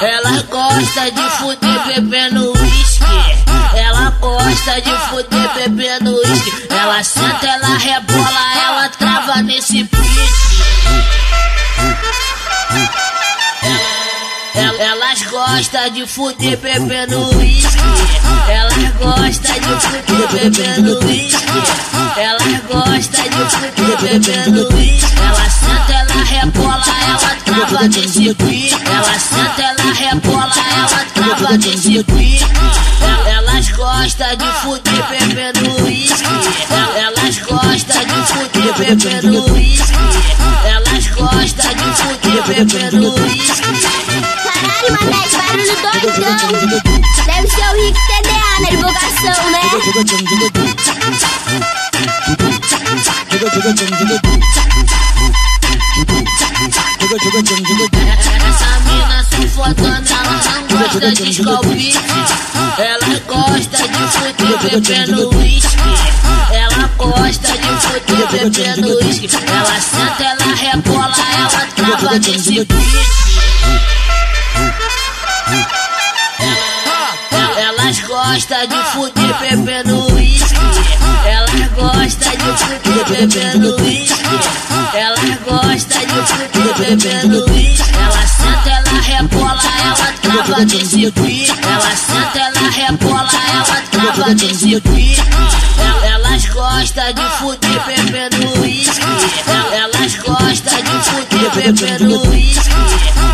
Ela gosta de fuder bebendo uísque. Ela gosta de fuder bebendo uísque. Ela senta, ela rebola, ela trava nesse beat. Elas gostam de fuder bebendo uísque. Elas gostam de fuder bebendo whisky. Elas gostam de fuder bebendo uísque. Ela senta, ela pique. Ela senta, ela rebola, ela trava pique. Elas gostam de fuder bebendo uísque. Elas gostam de fuder bebendo uísque. Elas gostam de fuder bebendo uísque. Caralho, Manete, barulho doidão. Deve ser o Rick TDA na divulgação, né? Essa mina se fodona, ela não gosta de escalpite. Ela gosta de fuder bebendo uísque. Ela gosta de fuder bebendo uísque. Ela senta, ela rebola, ela trava nesse pique. Elas gostam de fuder bebendo uísque. Elas gostam de fuder bebendo uísque. Bebendo uísque. Ela senta, ela rebola, ela trava nesse pique. Ela senta, ela rebola, ela trava nesse pique. Elas gostam de fuder bebendo uísque. Elas gostam de fuder bebendo uísque.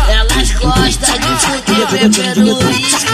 Elas gostam de fuder bebendo uísque.